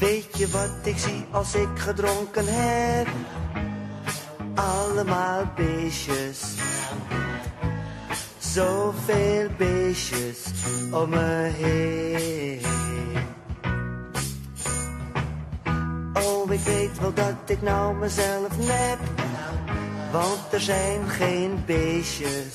Weet je wat ik zie als ik gedronken heb? Allemaal beestjes. Zoveel beestjes om me heen. Oh, ik weet wel dat ik nou mezelf nep. Want er zijn geen beestjes